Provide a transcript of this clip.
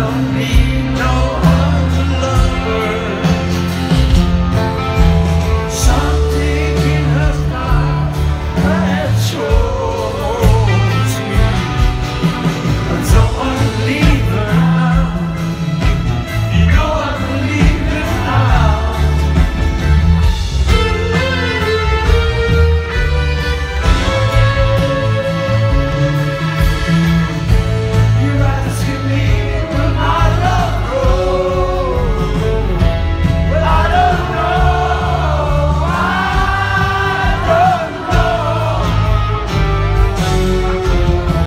don't be